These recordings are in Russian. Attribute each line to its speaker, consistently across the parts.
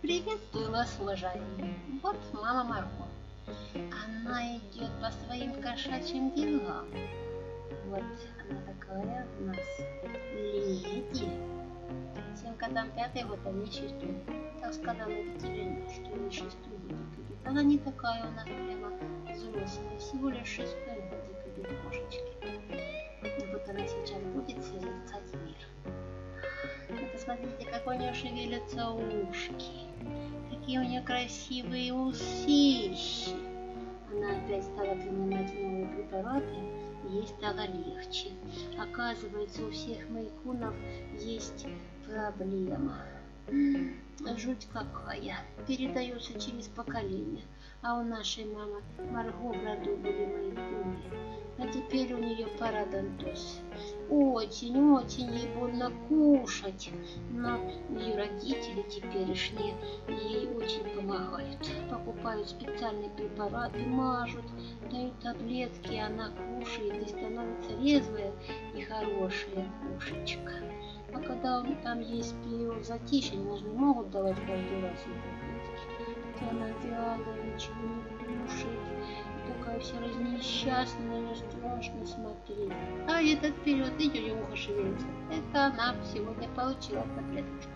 Speaker 1: Приветствую вас, уважаемые. Вот мама Марго. Она идет по своим кошачьим делам. Вот она такая у нас леди. Всем котам пятый год, а мне шестой. Так сказала ветеринар, что ей шестой годик. Она не такая у нас прямо взрослая, всего лишь шестой годик идет кошечки. И вот она сейчас будет созерцать мир. Посмотрите, как у нее шевелятся ушки. Какие у нее красивые усищи. Она опять стала принимать новые препараты, и ей стало легче. Оказывается, у всех майкунов есть проблема. Жуть какая. Передается через поколение. А у нашей мамы Марго в роду были майкуны. А теперь у нее парадонтоз. Очень-очень ей больно кушать. Но ее родители теперешние ей очень помогают. Покупают специальные препараты, мажут, дают таблетки, она кушает и становится резвая и хорошая кушечка. А когда там есть период затишья, они же не могут давать каждый раз таблетки. Ничего не кушает такая вся разнесчастная, на страшно смотреть. А этот вперед, видите, ухо шевелится. Это она сегодня получила таблеточку.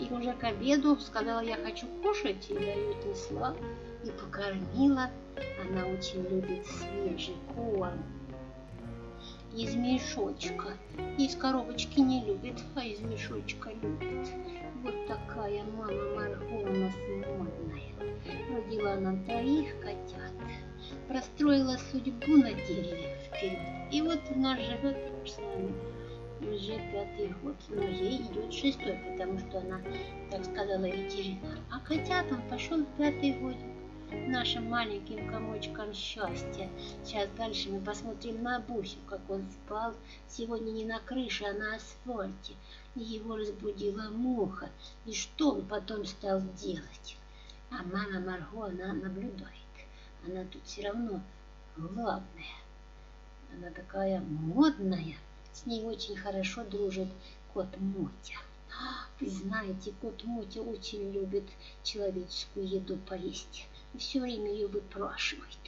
Speaker 1: И уже к обеду сказала, я хочу кушать, и я ее отнесла и покормила. Она очень любит свежий корм из мешочка. Из коробочки не любит, а из мешочка любит. Вот такая мама Марго у нас. Родила она троих котят простроила судьбу на дереве вперед. И вот она живет с нами уже пятый год, но ей идет шестой, потому что она, так сказала, ветеринар. А котятам пошел пятый годик нашим маленьким комочкам счастья. Сейчас дальше мы посмотрим на Бусю, как он спал сегодня не на крыше, а на асфальте. Его разбудила муха. И что он потом стал делать? А мама Марго, она наблюдает она тут все равно главная. Она такая модная. С ней очень хорошо дружит кот Мотя. Вы знаете, кот Мотя очень любит человеческую еду поесть. Все время ее выпрашивает,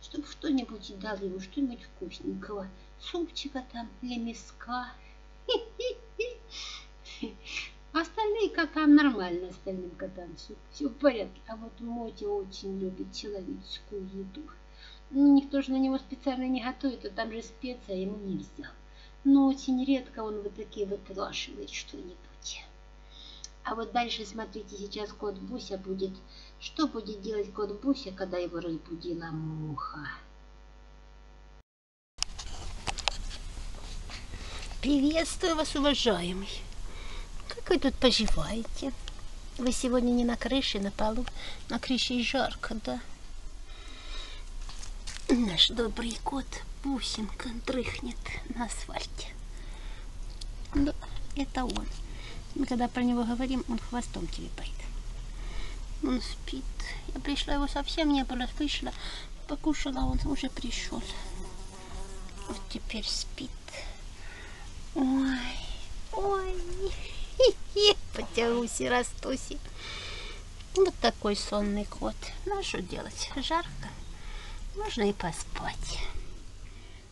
Speaker 1: чтобы что-нибудь дал ему, что-нибудь вкусненького. Супчика там или миска. Остальные котам нормально, остальным котам все, все в порядке. А вот Моти очень любит человеческую еду. Ну, никто же на него специально не готовит, а там же специя ему нельзя. Но очень редко он вот такие выпрашивает что-нибудь. А вот дальше, смотрите, сейчас кот Буся будет... Что будет делать кот Буся, когда его разбудила муха?
Speaker 2: Приветствую вас, уважаемый. Как вы тут поживаете? Вы сегодня не на крыше, на полу. На крыше и жарко, да? Наш добрый кот бусинка дрыхнет на асфальте. Да, это он. Мы когда про него говорим, он хвостом телепает. Он спит. Я пришла, его совсем не было. Вышла, покушала, он уже пришел. Вот теперь спит. Ой, ой. Потягуси, растуси. Вот такой сонный кот. Ну, а что делать? Жарко. Можно и поспать.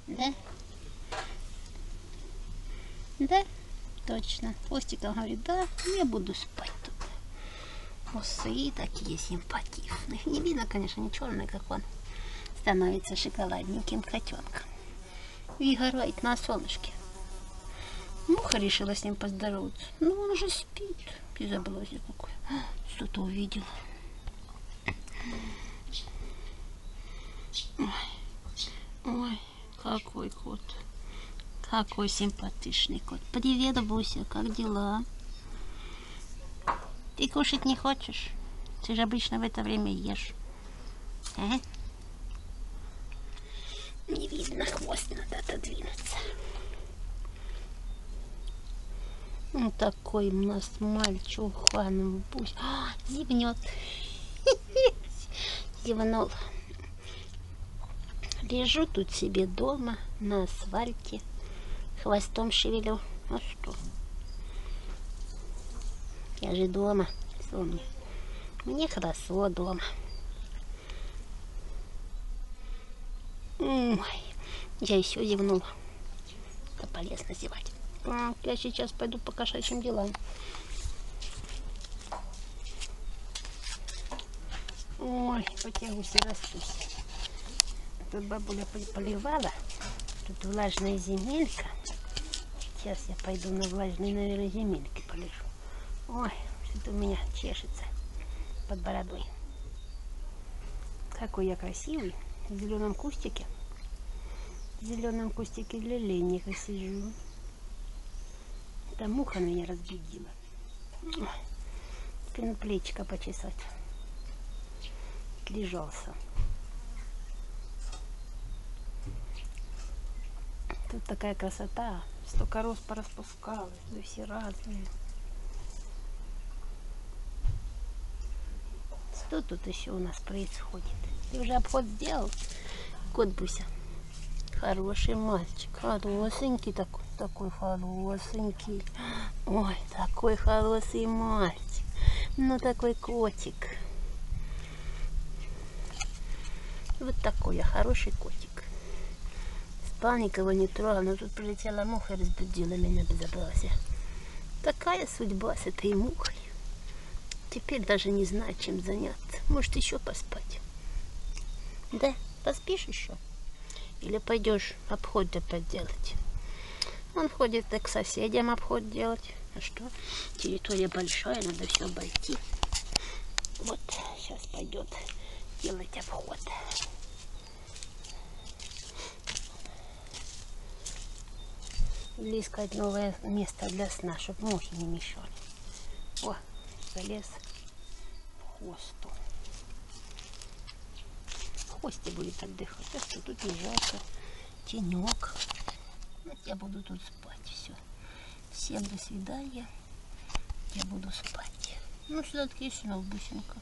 Speaker 2: Да? Да? Точно. Костика говорит, да, я буду спать тут. Усы такие симпатичные. Не видно, конечно, не черный, как он. Становится шоколадненьким котенком. И горает на солнышке. Муха решила с ним поздороваться. Ну, он же спит. Безобразие какое. Что-то увидел. Ой, ой, какой кот. Какой симпатичный кот. Привет, Буся, как дела? Ты кушать не хочешь? Ты же обычно в это время ешь. А? Не видно, хвост надо отодвинуться. Ну, такой у нас мальчухан. Пусть а, зевнет. Зевнул. Лежу тут себе дома на асфальте. Хвостом шевелю. А что? Я же дома. мне. Мне хорошо дома. Ой, я еще зевнула. Это полезно зевать. Так, я сейчас пойду по кошачьим делам. Ой, потягусь и растусь. Тут бабуля пол- поливала. Тут влажная земелька. Сейчас я пойду на влажной, наверное, земельке полежу. Ой, что-то у меня чешется под бородой. Какой я красивый. В зеленом кустике. В зеленом кустике лилейника сижу. Там муха меня разбудила. Ой, Теперь на плечико почесать. Отлежался. Тут такая красота. Столько роз пораспускалось. Да все разные. Что тут еще у нас происходит? Ты уже обход сделал? Кот Буся. Хороший мальчик. Хорошенький такой. Такой хорошенький. Ой, такой хороший мальчик. Ну такой котик. Вот такой я хороший котик. Спал, никого не трогал, но тут прилетела муха и разбудила меня безобразие. Такая судьба с этой мухой. Теперь даже не знаю, чем заняться. Может, еще поспать. Да, поспишь еще? Или пойдешь обход опять делать? Он ходит так к соседям обход делать. А что? Территория большая, надо все обойти. Вот, сейчас пойдет делать обход. Или искать новое место для сна, чтобы мухи не мешали. О, залез в хвосту. В хвосте будет отдыхать. А что тут не жарко. Тенек. Вот я буду тут спать. Все. Всем до свидания. Я буду спать. Ну, все-таки еще бусинка.